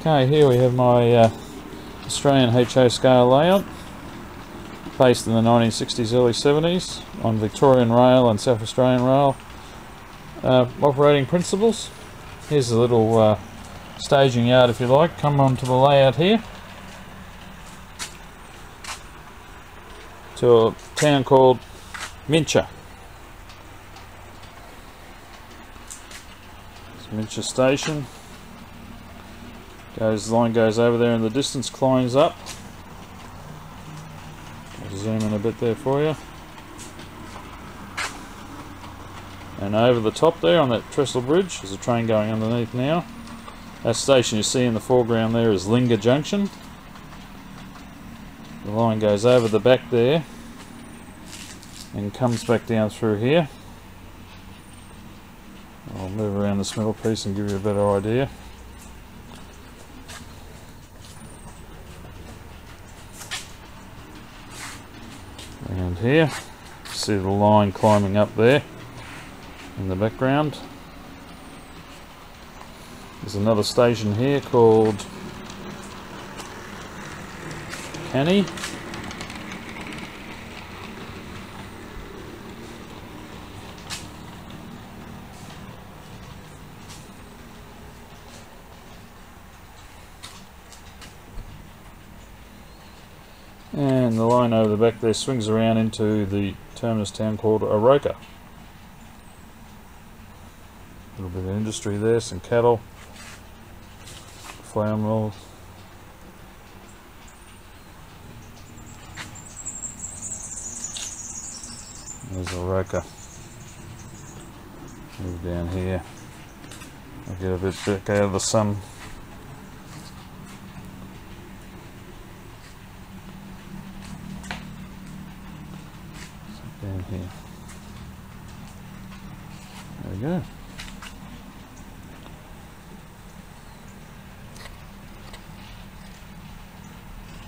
Okay, here we have my uh, Australian HO scale layout, based in the 1960s, early 70s, on Victorian Rail and South Australian Rail. Uh, operating principles. Here's a little uh, staging yard, if you like. Come on to the layout here. To a town called Mincher. Mincher Station. Goes, the line goes over there and the distance, climbs up. I'll zoom in a bit there for you. And over the top there on that trestle bridge, there's a train going underneath now. That station you see in the foreground there is Linga Junction. The line goes over the back there and comes back down through here. I'll move around this middle piece and give you a better idea. Around here, see the line climbing up there in the background. There's another station here called Canny. And the line over the back there swings around into the terminus town called Oroka. A little bit of industry there, some cattle, flour mills. There's Oroka. Move down here. I'll get a bit back out of the sun. Down here. There we go.